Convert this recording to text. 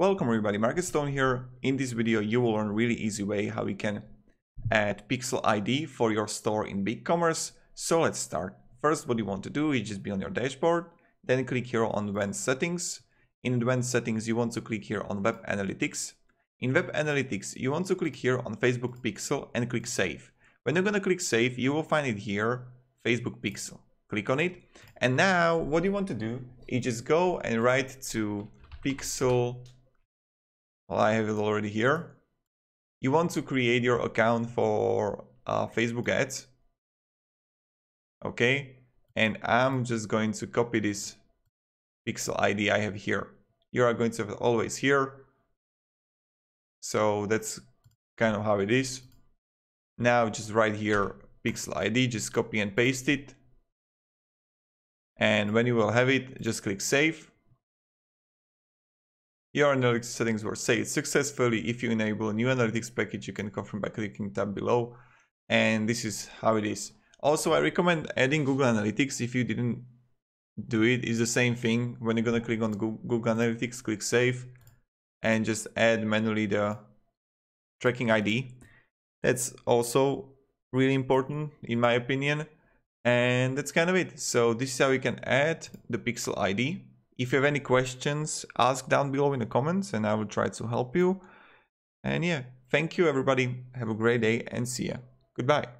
Welcome everybody, Marcus Stone here. In this video you will learn a really easy way how you can add pixel ID for your store in BigCommerce. So let's start. First what you want to do is just be on your dashboard, then click here on Advanced Settings. In Advanced Settings you want to click here on Web Analytics. In Web Analytics you want to click here on Facebook Pixel and click Save. When you're gonna click Save you will find it here, Facebook Pixel. Click on it and now what you want to do is just go and write to pixel well, I have it already here. You want to create your account for uh, Facebook ads. Okay. And I'm just going to copy this pixel ID I have here. You are going to have it always here. So that's kind of how it is. Now just right here, pixel ID, just copy and paste it. And when you will have it, just click save. Your analytics settings were saved successfully. If you enable a new analytics package, you can confirm by clicking tab below. And this is how it is. Also, I recommend adding Google Analytics if you didn't do it. It's the same thing. When you're gonna click on Google Analytics, click Save and just add manually the tracking ID. That's also really important in my opinion. And that's kind of it. So this is how you can add the pixel ID if you have any questions, ask down below in the comments and I will try to help you. And yeah, thank you everybody. Have a great day and see ya. Goodbye.